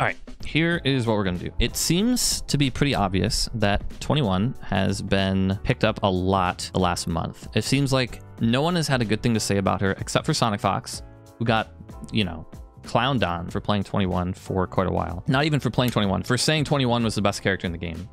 All right, here is what we're going to do. It seems to be pretty obvious that 21 has been picked up a lot the last month. It seems like no one has had a good thing to say about her except for Sonic Fox, who got, you know, clowned on for playing 21 for quite a while. Not even for playing 21, for saying 21 was the best character in the game.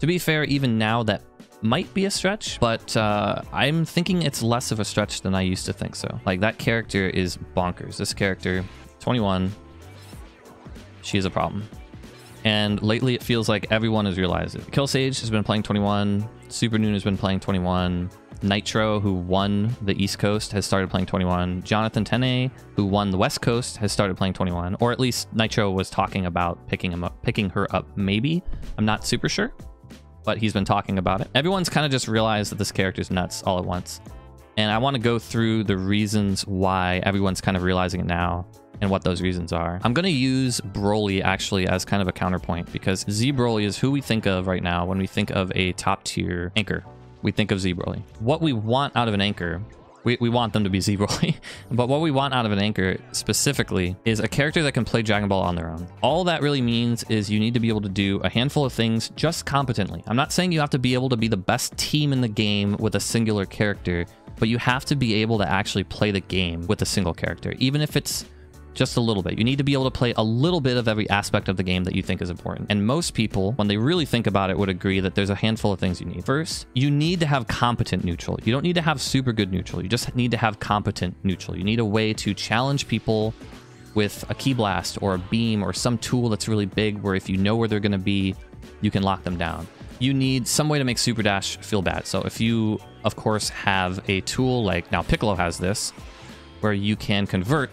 To be fair, even now that might be a stretch, but uh, I'm thinking it's less of a stretch than I used to think so. Like that character is bonkers. This character, 21, she is a problem. And lately it feels like everyone has realized it. Kill Sage has been playing 21, Super Noon has been playing 21, Nitro, who won the East Coast, has started playing 21. Jonathan Tene, who won the West Coast, has started playing 21. Or at least Nitro was talking about picking him up, picking her up. Maybe I'm not super sure, but he's been talking about it. Everyone's kind of just realized that this character's nuts all at once, and I want to go through the reasons why everyone's kind of realizing it now and what those reasons are. I'm going to use Broly actually as kind of a counterpoint because Z Broly is who we think of right now when we think of a top tier anchor. We think of Z Broly. What we want out of an anchor we, we want them to be Z Broly. but what we want out of an anchor specifically is a character that can play Dragon Ball on their own. All that really means is you need to be able to do a handful of things just competently. I'm not saying you have to be able to be the best team in the game with a singular character, but you have to be able to actually play the game with a single character, even if it's just a little bit. You need to be able to play a little bit of every aspect of the game that you think is important. And most people, when they really think about it, would agree that there's a handful of things you need. First, you need to have competent neutral. You don't need to have super good neutral. You just need to have competent neutral. You need a way to challenge people with a key blast or a beam or some tool that's really big where if you know where they're going to be, you can lock them down. You need some way to make Super Dash feel bad. So if you, of course, have a tool like now Piccolo has this, where you can convert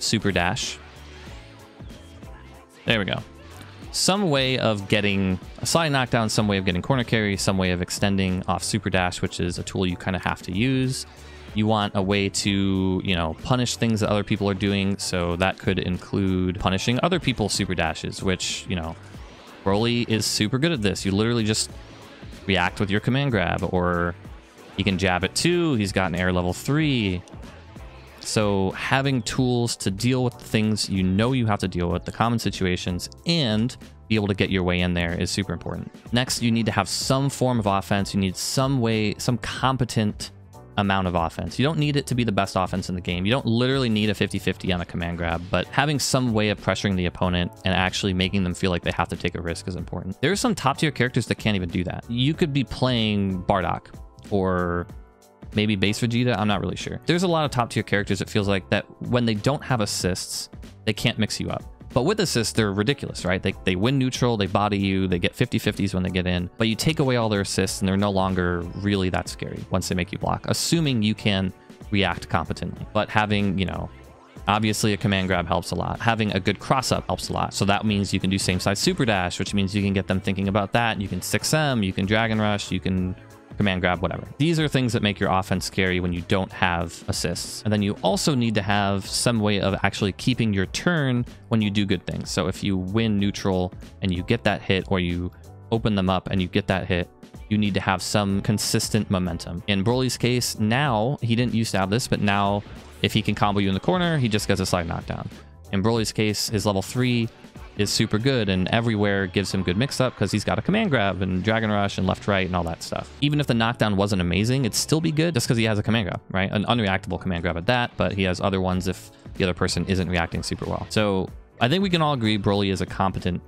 super dash. There we go. Some way of getting a slide knockdown, some way of getting corner carry, some way of extending off super dash, which is a tool you kind of have to use. You want a way to, you know, punish things that other people are doing. So that could include punishing other people's super dashes, which, you know, Broly is super good at this. You literally just react with your command grab, or he can jab it too. He's got an air level three. So having tools to deal with the things you know you have to deal with, the common situations, and be able to get your way in there is super important. Next, you need to have some form of offense. You need some way, some competent amount of offense. You don't need it to be the best offense in the game. You don't literally need a 50-50 on a command grab, but having some way of pressuring the opponent and actually making them feel like they have to take a risk is important. There are some top tier characters that can't even do that. You could be playing Bardock or maybe base Vegeta. I'm not really sure. There's a lot of top tier characters. It feels like that when they don't have assists, they can't mix you up. But with assists, they're ridiculous, right? They, they win neutral, they body you, they get 50-50s when they get in, but you take away all their assists and they're no longer really that scary once they make you block, assuming you can react competently. But having, you know, Obviously, a command grab helps a lot. Having a good cross up helps a lot. So that means you can do same size super dash, which means you can get them thinking about that. You can 6M, you can dragon rush, you can command grab, whatever. These are things that make your offense scary when you don't have assists. And then you also need to have some way of actually keeping your turn when you do good things. So if you win neutral and you get that hit or you open them up and you get that hit, you need to have some consistent momentum. In Broly's case, now, he didn't used to have this, but now if he can combo you in the corner, he just gets a slide knockdown. In Broly's case, his level 3 is super good and everywhere gives him good mix up because he's got a command grab and dragon rush and left right and all that stuff. Even if the knockdown wasn't amazing, it'd still be good just because he has a command grab, right? An unreactable command grab at that, but he has other ones if the other person isn't reacting super well. So I think we can all agree Broly is a competent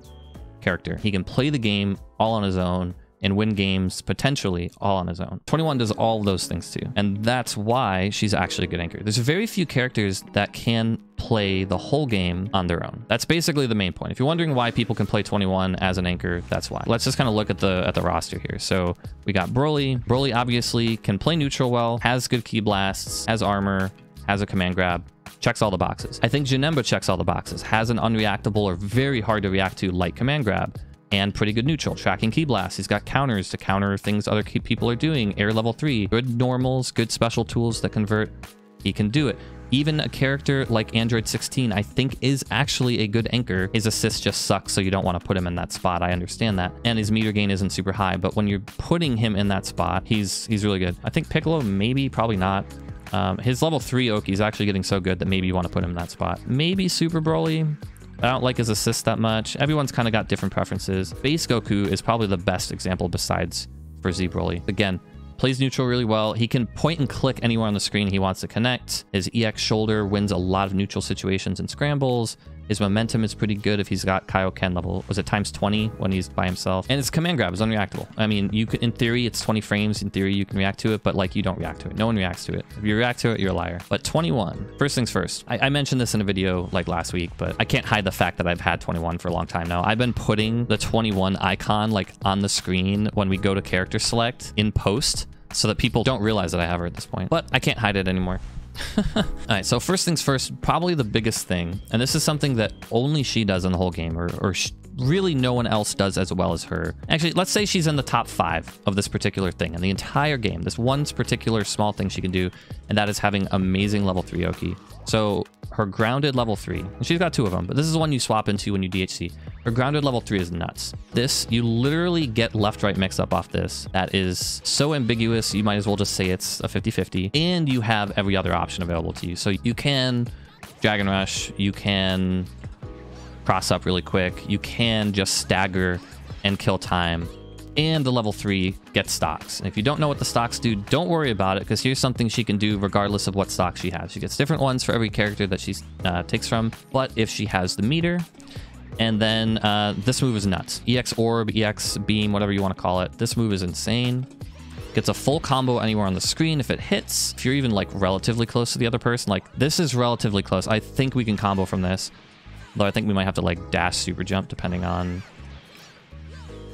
character. He can play the game all on his own and win games potentially all on his own. 21 does all those things too. And that's why she's actually a good anchor. There's very few characters that can play the whole game on their own. That's basically the main point. If you're wondering why people can play 21 as an anchor, that's why. Let's just kind of look at the at the roster here. So we got Broly. Broly obviously can play neutral well, has good key blasts, has armor, has a command grab, checks all the boxes. I think Janemba checks all the boxes, has an unreactable or very hard to react to light command grab, and pretty good neutral. Tracking key Blast. He's got counters to counter things other people are doing. Air level 3. Good normals, good special tools that convert. He can do it. Even a character like Android 16, I think is actually a good anchor. His assist just sucks, so you don't want to put him in that spot. I understand that. And his meter gain isn't super high, but when you're putting him in that spot, he's he's really good. I think Piccolo, maybe, probably not. Um, his level 3 Oki is actually getting so good that maybe you want to put him in that spot. Maybe Super Broly, I don't like his assist that much. Everyone's kind of got different preferences. Base Goku is probably the best example besides for Z Broly. Again, plays neutral really well. He can point and click anywhere on the screen he wants to connect. His EX shoulder wins a lot of neutral situations and scrambles. His momentum is pretty good if he's got Kaioken level. Was it times 20 when he's by himself? And his command grab is unreactable. I mean, you could, in theory, it's 20 frames. In theory, you can react to it, but like you don't react to it. No one reacts to it. If you react to it, you're a liar. But 21, first things first. I, I mentioned this in a video like last week, but I can't hide the fact that I've had 21 for a long time now. I've been putting the 21 icon like on the screen when we go to character select in post so that people don't realize that I have her at this point. But I can't hide it anymore. All right, so first things first, probably the biggest thing, and this is something that only she does in the whole game, or, or really no one else does as well as her. Actually, let's say she's in the top five of this particular thing in the entire game. This one particular small thing she can do, and that is having amazing level 3 Oki. So her grounded level 3, and she's got two of them, but this is one you swap into when you DHC. Her grounded level 3 is nuts. This, you literally get left-right mix-up off this. That is so ambiguous, you might as well just say it's a 50-50. And you have every other option available to you. So you can Dragon Rush, you can cross up really quick. You can just stagger and kill time. And the level 3 gets stocks. And if you don't know what the stocks do, don't worry about it, because here's something she can do regardless of what stock she has. She gets different ones for every character that she uh, takes from, but if she has the meter, and then uh, this move is nuts. EX Orb, EX Beam, whatever you want to call it. This move is insane. Gets a full combo anywhere on the screen if it hits. If you're even like relatively close to the other person, like this is relatively close. I think we can combo from this. Though I think we might have to like dash super jump depending on...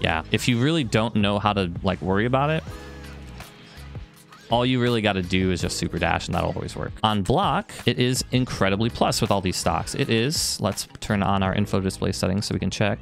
Yeah, if you really don't know how to like worry about it, all you really got to do is just super dash and that'll always work. On block, it is incredibly plus with all these stocks. It is, let's turn on our info display settings so we can check.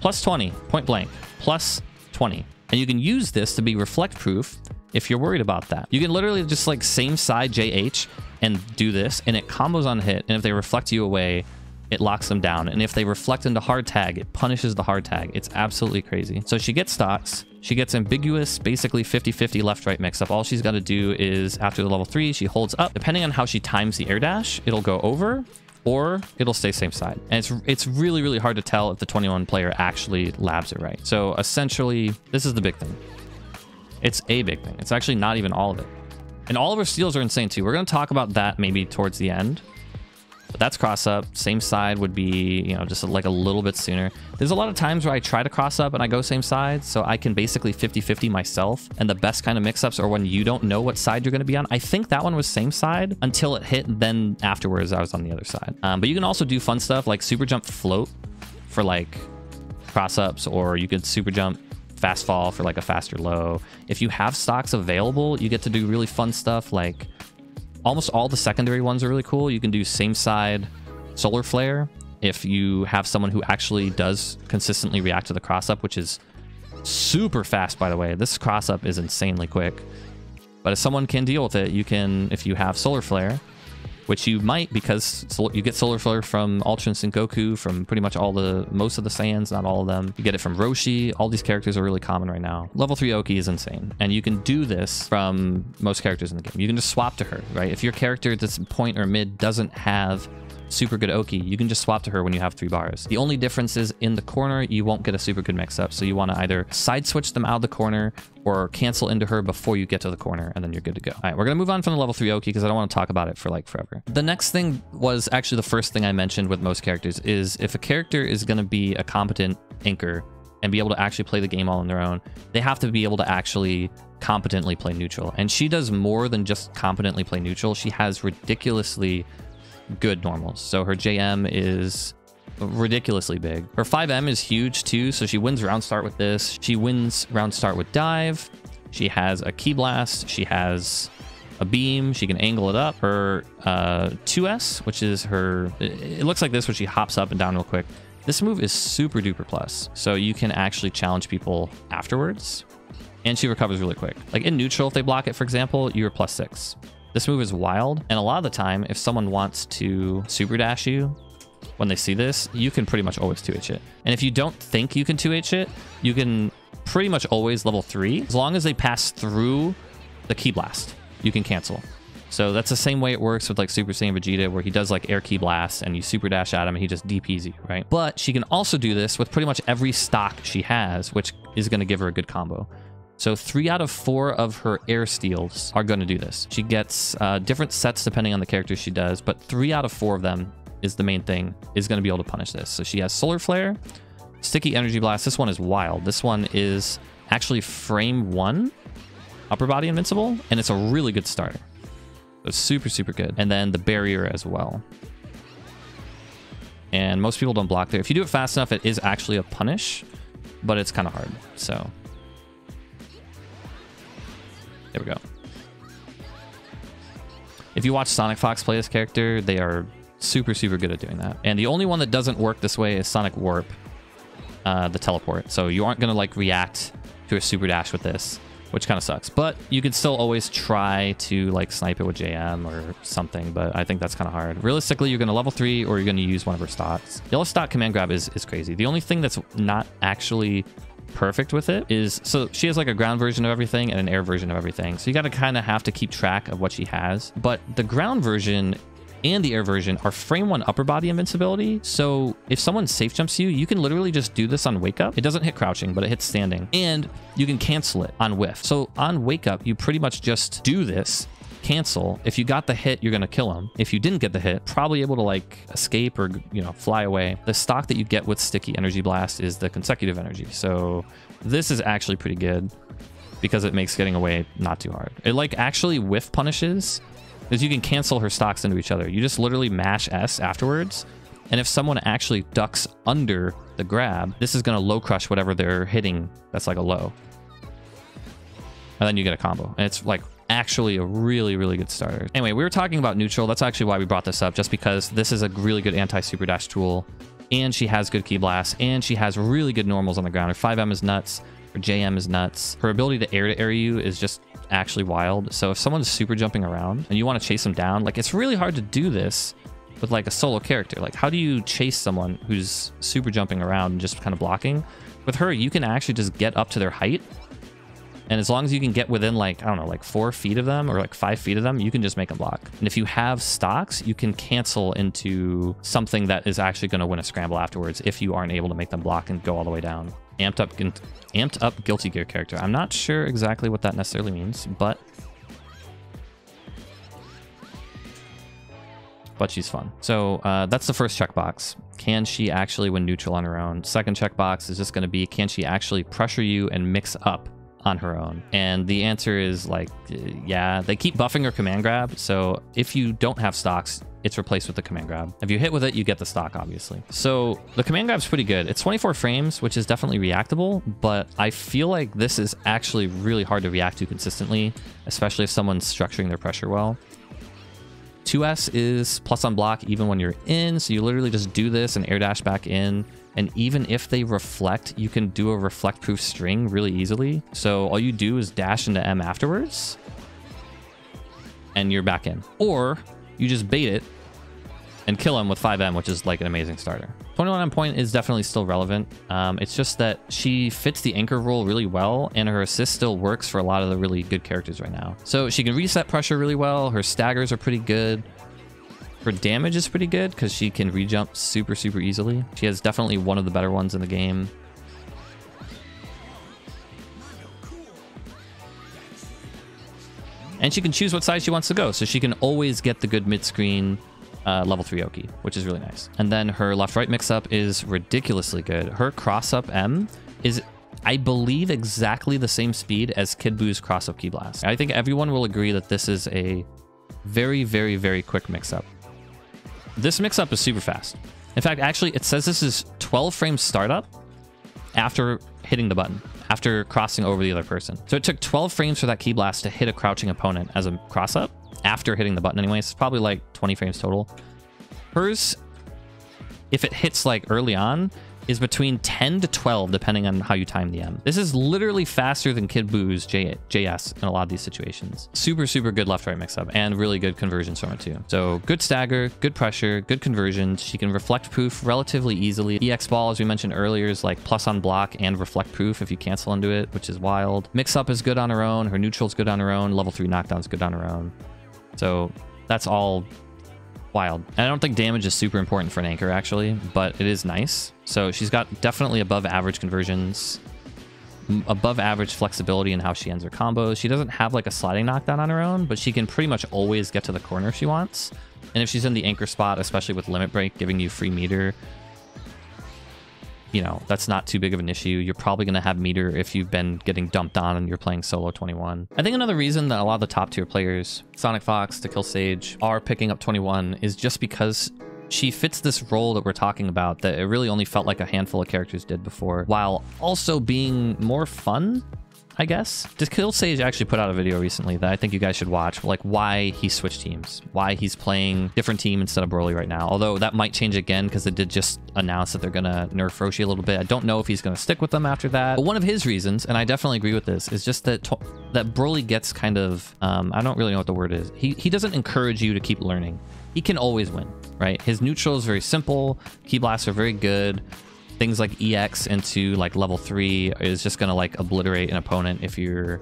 Plus 20, point blank, plus 20. And you can use this to be reflect proof if you're worried about that. You can literally just like same side JH and do this and it combos on hit. And if they reflect you away, it locks them down. And if they reflect into hard tag, it punishes the hard tag. It's absolutely crazy. So she gets stocks. She gets ambiguous, basically 50-50 left-right mix-up. All she's got to do is, after the level 3, she holds up. Depending on how she times the air dash, it'll go over or it'll stay same side. And it's it's really, really hard to tell if the 21 player actually labs it right. So essentially, this is the big thing. It's a big thing. It's actually not even all of it. And all of her steals are insane too. We're going to talk about that maybe towards the end. But that's cross up. Same side would be, you know, just like a little bit sooner. There's a lot of times where I try to cross up and I go same side, so I can basically 50-50 myself. And the best kind of mix-ups are when you don't know what side you're going to be on. I think that one was same side until it hit, then afterwards I was on the other side. Um, but you can also do fun stuff like super jump float for like cross ups, or you could super jump fast fall for like a faster low. If you have stocks available, you get to do really fun stuff like almost all the secondary ones are really cool. You can do same side solar flare if you have someone who actually does consistently react to the cross up, which is super fast, by the way. This cross up is insanely quick. But if someone can deal with it, you can, if you have solar flare, which you might because you get Solar Flare from Ultra and Goku, from pretty much all the, most of the Saiyans, not all of them. You get it from Roshi. All these characters are really common right now. Level 3 Oki is insane. And you can do this from most characters in the game. You can just swap to her, right? If your character at this point or mid doesn't have super good Oki, you can just swap to her when you have three bars. The only difference is in the corner, you won't get a super good mix up. So you want to either side switch them out of the corner or cancel into her before you get to the corner and then you're good to go. All right, we're going to move on from the level three Oki because I don't want to talk about it for like forever. The next thing was actually the first thing I mentioned with most characters is if a character is going to be a competent anchor and be able to actually play the game all on their own, they have to be able to actually competently play neutral. And she does more than just competently play neutral. She has ridiculously good normals. So her JM is ridiculously big. Her 5M is huge too, so she wins round start with this. She wins round start with dive. She has a key blast. She has a beam. She can angle it up. Her uh, 2S, which is her, it looks like this when she hops up and down real quick. This move is super duper plus, so you can actually challenge people afterwards. And she recovers really quick. Like in neutral, if they block it, for example, you're plus six. This move is wild, and a lot of the time, if someone wants to super dash you, when they see this, you can pretty much always 2H it. And if you don't think you can 2H it, you can pretty much always level 3. As long as they pass through the Key Blast, you can cancel. So that's the same way it works with like Super Saiyan Vegeta, where he does like air key blast and you super dash at him and he just DPs you, right? But she can also do this with pretty much every stock she has, which is going to give her a good combo. So three out of four of her air steals are going to do this. She gets uh, different sets depending on the character she does, but three out of four of them is the main thing, is going to be able to punish this. So she has Solar Flare, Sticky Energy Blast. This one is wild. This one is actually frame one, upper body invincible, and it's a really good starter. It's super, super good. And then the barrier as well. And most people don't block there. If you do it fast enough, it is actually a punish, but it's kind of hard. So there we go. If you watch Sonic Fox play this character, they are super, super good at doing that. And the only one that doesn't work this way is Sonic Warp, uh, the teleport. So you aren't going to like react to a super dash with this, which kind of sucks. But you can still always try to like snipe it with JM or something, but I think that's kind of hard. Realistically, you're going to level 3 or you're going to use one of her stocks. Yellow stock command grab is, is crazy. The only thing that's not actually perfect with it is so she has like a ground version of everything and an air version of everything. So you got to kind of have to keep track of what she has. But the ground version and the air version are frame one upper body invincibility. So if someone safe jumps you, you can literally just do this on wake up. It doesn't hit crouching, but it hits standing and you can cancel it on whiff. So on wake up, you pretty much just do this cancel. If you got the hit, you're going to kill him. If you didn't get the hit, probably able to like escape or, you know, fly away. The stock that you get with Sticky Energy Blast is the consecutive energy. So this is actually pretty good because it makes getting away not too hard. It like actually whiff punishes because you can cancel her stocks into each other. You just literally mash S afterwards. And if someone actually ducks under the grab, this is going to low crush whatever they're hitting that's like a low. And then you get a combo. And it's like actually a really, really good starter. Anyway, we were talking about neutral. That's actually why we brought this up, just because this is a really good anti-super dash tool. And she has good key blast, and she has really good normals on the ground. Her 5M is nuts. Her JM is nuts. Her ability to air to air you is just actually wild. So if someone's super jumping around and you want to chase them down, like it's really hard to do this with like a solo character. Like how do you chase someone who's super jumping around and just kind of blocking? With her, you can actually just get up to their height and as long as you can get within like, I don't know, like four feet of them or like five feet of them, you can just make them block. And if you have stocks, you can cancel into something that is actually going to win a scramble afterwards if you aren't able to make them block and go all the way down. Amped up, amped up Guilty Gear character. I'm not sure exactly what that necessarily means, but but she's fun. So uh, that's the first checkbox. Can she actually win neutral on her own? Second checkbox is just going to be, can she actually pressure you and mix up on her own? And the answer is like, yeah, they keep buffing her command grab. So if you don't have stocks, it's replaced with the command grab. If you hit with it, you get the stock, obviously. So the command grab's pretty good. It's 24 frames, which is definitely reactable, but I feel like this is actually really hard to react to consistently, especially if someone's structuring their pressure well. 2S is plus on block even when you're in, so you literally just do this and air dash back in. And even if they reflect, you can do a reflect proof string really easily. So all you do is dash into M afterwards and you're back in. Or you just bait it and kill him with 5M, which is like an amazing starter. 21M point is definitely still relevant. Um, it's just that she fits the anchor role really well, and her assist still works for a lot of the really good characters right now. So she can reset pressure really well. Her staggers are pretty good. Her damage is pretty good because she can rejump super, super easily. She has definitely one of the better ones in the game. And she can choose what side she wants to go, so she can always get the good mid-screen uh, level 3 Oki, which is really nice. And then her left-right mix-up is ridiculously good. Her cross-up M is, I believe, exactly the same speed as Kid Buu's cross-up Ki Blast. I think everyone will agree that this is a very, very, very quick mix-up. This mix-up is super fast. In fact, actually, it says this is 12 frames startup after hitting the button, after crossing over the other person. So it took 12 frames for that key Blast to hit a crouching opponent as a cross-up after hitting the button anyways. It's probably like 20 frames total. Hers, if it hits like early on, is between 10 to 12, depending on how you time the M. This is literally faster than Kid Buu's J JS in a lot of these situations. Super, super good left-right mix-up and really good conversions from it too. So good stagger, good pressure, good conversions. She can reflect proof relatively easily. EX ball, as we mentioned earlier, is like plus on block and reflect proof if you cancel into it, which is wild. Mix-up is good on her own. Her neutral's good on her own. Level 3 knockdown's good on her own. So that's all wild. And I don't think damage is super important for an anchor actually, but it is nice. So she's got definitely above average conversions, above average flexibility in how she ends her combos. She doesn't have like a sliding knockdown on her own, but she can pretty much always get to the corner if she wants. And if she's in the anchor spot, especially with limit break giving you free meter, you know, that's not too big of an issue. You're probably going to have meter if you've been getting dumped on and you're playing solo 21. I think another reason that a lot of the top tier players, Sonic Fox to Kill Sage, are picking up 21 is just because she fits this role that we're talking about that it really only felt like a handful of characters did before, while also being more fun I guess. Kill Sage actually put out a video recently that I think you guys should watch, like why he switched teams, why he's playing different team instead of Broly right now. Although that might change again because they did just announce that they're gonna nerf Roshi a little bit. I don't know if he's gonna stick with them after that. But one of his reasons, and I definitely agree with this, is just that that Broly gets kind of um, I don't really know what the word is. He he doesn't encourage you to keep learning. He can always win, right? His neutral is very simple. Ki blasts are very good things like EX into like level 3 is just to like obliterate an opponent if you're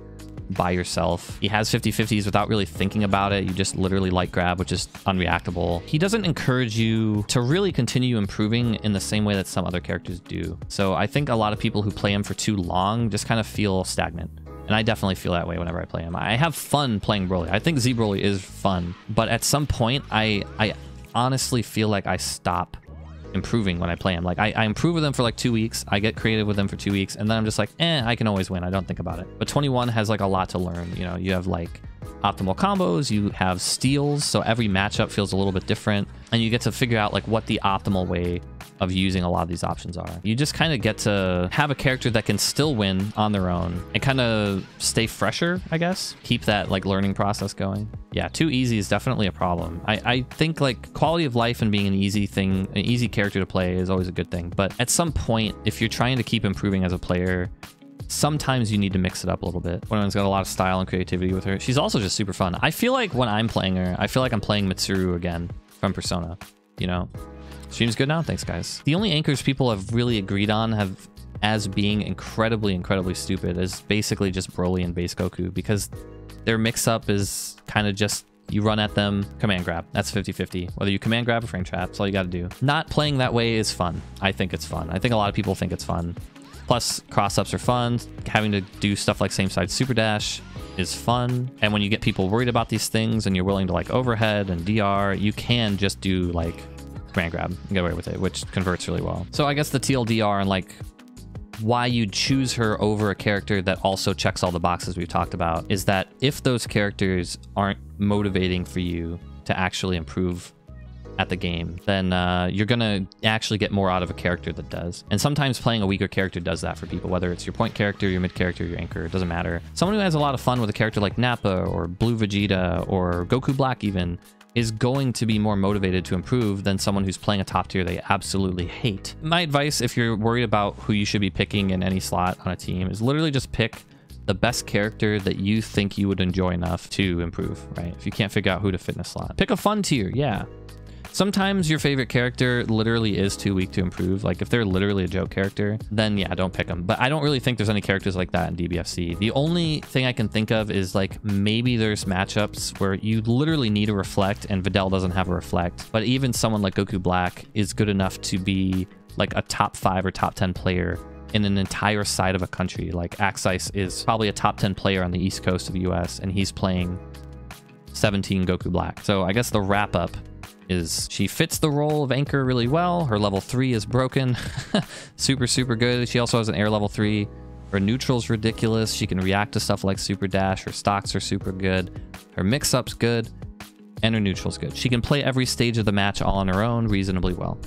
by yourself. He has 50-50s without really thinking about it. You just literally light grab, which is unreactable. He doesn't encourage you to really continue improving in the same way that some other characters do. So I think a lot of people who play him for too long just kind of feel stagnant. And I definitely feel that way whenever I play him. I have fun playing Broly. I think Z Broly is fun. But at some point, I, I honestly feel like I stop improving when I play them. Like I, I improve with them for like two weeks, I get creative with them for two weeks, and then I'm just like, eh, I can always win. I don't think about it. But 21 has like a lot to learn. You know, you have like optimal combos, you have steals, so every matchup feels a little bit different, and you get to figure out like what the optimal way of using a lot of these options are. You just kind of get to have a character that can still win on their own and kind of stay fresher, I guess. Keep that like learning process going. Yeah, too easy is definitely a problem. I, I think like quality of life and being an easy thing, an easy character to play is always a good thing. But at some point, if you're trying to keep improving as a player, sometimes you need to mix it up a little bit. Women's got a lot of style and creativity with her. She's also just super fun. I feel like when I'm playing her, I feel like I'm playing Mitsuru again from Persona, you know? Stream's good now. Thanks, guys. The only anchors people have really agreed on have as being incredibly, incredibly stupid is basically just Broly and base Goku because their mix-up is kind of just you run at them, command grab. That's 50-50. Whether you command grab or frame trap, that's all you got to do. Not playing that way is fun. I think it's fun. I think a lot of people think it's fun. Plus, cross-ups are fun. Having to do stuff like same side super dash is fun. And when you get people worried about these things and you're willing to like overhead and DR, you can just do like command grab and get away with it, which converts really well. So I guess the TLDR and like why you'd choose her over a character that also checks all the boxes we've talked about is that if those characters aren't motivating for you to actually improve at the game, then uh, you're going to actually get more out of a character that does. And sometimes playing a weaker character does that for people, whether it's your point character, your mid character, your anchor, it doesn't matter. Someone who has a lot of fun with a character like Nappa or Blue Vegeta or Goku Black even is going to be more motivated to improve than someone who's playing a top tier they absolutely hate. My advice, if you're worried about who you should be picking in any slot on a team, is literally just pick the best character that you think you would enjoy enough to improve, right? If you can't figure out who to fit in a slot. Pick a fun tier, yeah. Sometimes your favorite character literally is too weak to improve. Like if they're literally a joke character, then yeah, don't pick them. But I don't really think there's any characters like that in DBFZ. The only thing I can think of is like maybe there's matchups where you literally need a reflect and Videl doesn't have a reflect. But even someone like Goku Black is good enough to be like a top five or top 10 player in an entire side of a country. Like Axice is probably a top 10 player on the east coast of the US and he's playing 17 Goku Black. So I guess the wrap up is she fits the role of Anchor really well. Her level 3 is broken. super, super good. She also has an air level 3. Her neutral's ridiculous. She can react to stuff like Super Dash. Her stocks are super good. Her mix-up's good. And her neutral's good. She can play every stage of the match all on her own reasonably well.